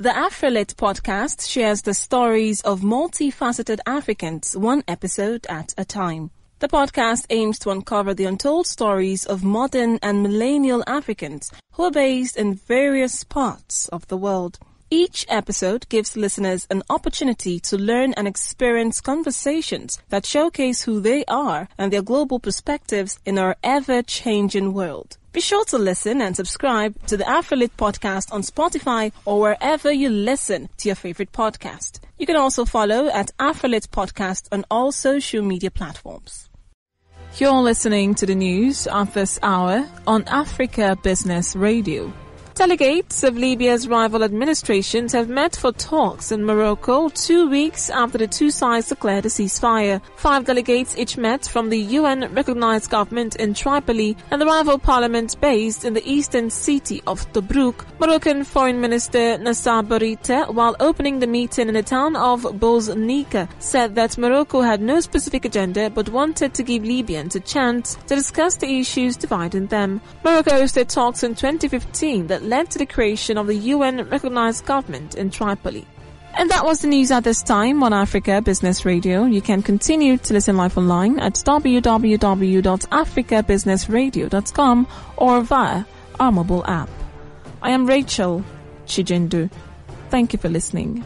The Afrolit podcast shares the stories of multifaceted Africans, one episode at a time. The podcast aims to uncover the untold stories of modern and millennial Africans who are based in various parts of the world. Each episode gives listeners an opportunity to learn and experience conversations that showcase who they are and their global perspectives in our ever-changing world. Be sure to listen and subscribe to the Afrolit podcast on Spotify or wherever you listen to your favorite podcast. You can also follow at Afrolit Podcast on all social media platforms. You're listening to the news of this hour on Africa Business Radio. Delegates of Libya's rival administrations have met for talks in Morocco two weeks after the two sides declared a ceasefire. Five delegates each met from the UN-recognized government in Tripoli and the rival parliament based in the eastern city of Tobruk. Moroccan Foreign Minister Nasser Bourita, while opening the meeting in the town of Bouznika, said that Morocco had no specific agenda but wanted to give Libyans a chance to discuss the issues dividing them. Morocco hosted talks in 2015 that led to the creation of the UN recognized government in Tripoli. And that was the news at this time on Africa Business Radio. You can continue to listen live online at www.africabusinessradio.com or via our mobile app. I am Rachel Chijindu. Thank you for listening.